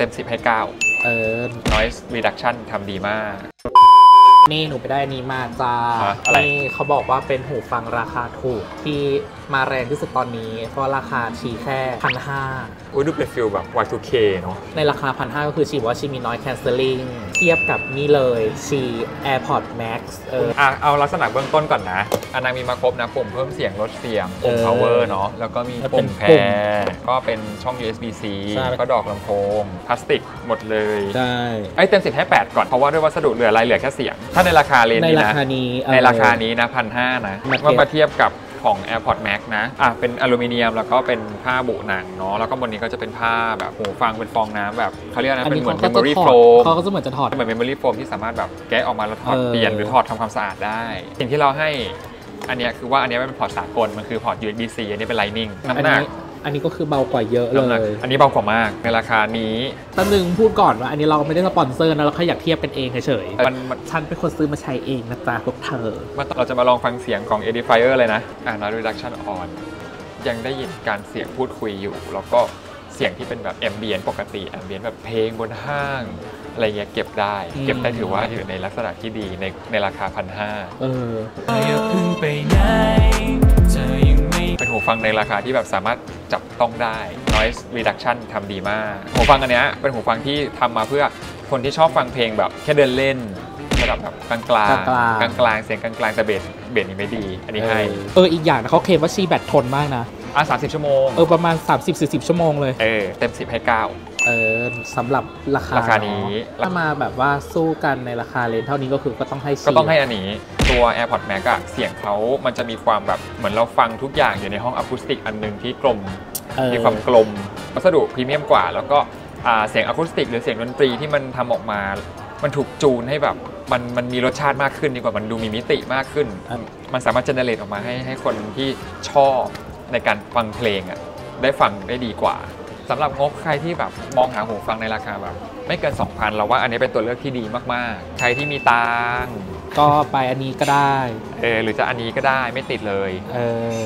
เต็ม 10 ให้ 9 เออ noise reduction ทำดีมาก นี่หนูไปได้อันนี้มาจ้าฮะอะไร นี่เขาบอกว่าเป็นหูฟังราคาถูกที่มาแรงที่สุดตอนนี้ เพราะราคาชีแค่พันห้าอุ้ยดูเป็นฟิลแบบ Y2K เนาะ ในราคาพันห้าก็คือชีบอกว่าชีมีน้อย canceling เทียบกับนี่เลยชี AirPod Max เอออะเอาลักษณะเบื้องต้นก่อนนะอันนางมีมาครบนะ ปุ่มเพิ่มเสียงลดเสียง ปุ่มเออ power เนาะแล้วก็มีแล้วเป็นปุ่มแพปุ่มรก็เป็นช่อง USB-C ใช่ก็ดอกลำโพงพลาสติกหมดเลย ใช่ ไอ้ยเต็ม10ให้ 8 ก่อน เพราะว่าด้วยวัสดุเหลืออะไรเหลือแค่เสียงถ้าในราคาเลนในนี้รานะคานี้เออในราคานี้นะพันห้านะมาเทียบ เมื่อมาเทียบกับของ AirPod Max นะอะเป็นอลูมิเนียมแล้วก็เป็นผ้าบุหนังเนาะแล้วก็บนนี้ก็จะเป็นผ้าแบบหูฟังเป็นฟองน้ำแบบเขาเรียกนะเป็นเหมือน ขาก็จะ memory ถอด foam เขาก็จะเหมือนจะถอด เหมือน memory foam ที่สามารถแบบแกะออกมาแล้วถอดเออ เปลี่ยนหรือถอดทำความสะอาดได้ สิ่งที่เราให้อันเนี้ยคือว่าอันเนี้ยเป็นพอร์ตสากลมันคือพอร์ต USB-C อันนี้เป็น Lightning อันน้ำหนักนี้ อันนี้ก็คือเบากว่าเยอะเลยน้ำหนักอันนี้เบากว่ามากในราคานี้ตั้งนึงพูดก่อนว่าอันนี้เราไม่ได้สปอนเซอร์นะเราแค่อยากเทียบกันเองเฉยมันมันๆฉันเป็นคนซื้อมาใช้เองนะจ๊ะพวกเธอ มันเราจะมาลองฟังเสียงของ Edifier เลยนะ อ่า noise reduction on ยังได้ยินการเสียงพูดคุยอยู่ แล้วก็เสียงที่เป็นแบบ ambient ปกติ ambient แบบเพลงบนห้าง อะไรเงี้ยเก็บได้ อืม เก็บได้ถือว่าอยู่ในลักษณะที่ดีในในราคาพันห้า เออ อย่าเพึ่งไปไหน หูฟังในราคาที่แบบสามารถจับต้องได้ noise reduction ทำดีมาก หูฟังอันเนี้ยเป็นหูฟังที่ทำมาเพื่อคนที่ชอบฟังเพลงแบบแค่เดินเล่นระดับแบบกลางกลางกลางๆกลางกลางๆเสียงกลางกลางๆแต่เบสเบสนี่ไม่ดี อันนี้ให้ เอออีกอย่างนะเขาเคลมว่าชีแบตทนมากนะ อะสามสิบชั่วโมงเออประมาณ 30-40 ชั่วโมงเลยเออเต็มสิบให้เก้า เออสำหรับราคาราคานี้ เอะถ้ามาแบบว่าสู้กันในราคาเลนเท่านี้ก็คือก็ต้องให้ชีก็ต้องให้อันนี้ตัว AirPods Max อะเสียงเขามันจะมีความแบบเหมือนเราฟังทุกอย่างอยู่ในห้องอะคูสติกอันหนึงที่กลม เออมีความกลมวัสดุพรีเมียมกว่า แล้วก็อ่าเสียงอะคูสติก หรือเสียงดนตรีที่มันทำออกมา มันถูกจูนให้แบบมันมันมีรสชาติมากขึ้นดีกว่ามันดูมีมิติมากขึ้นอะมันสามารถเจเนเรตออกมาให้ให้คนที่ชอบ ในการฟังเพลงอะได้ฟังได้ดีกว่าสำหรับงบใครที่แบบมองหาหูฟังในราคาแบบ ไม่เกิน 2,000 เราว่าอันนี้เป็นตัวเลือกที่ดีมากๆ ใครที่มีตังค์ก็ไปอันนี้ก็ได้ เออหรือจะอันนี้ก็ได้ไม่ติดเลย เออ